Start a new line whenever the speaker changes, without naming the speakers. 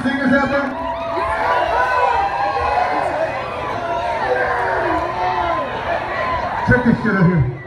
any singers out there? Check this shit out here.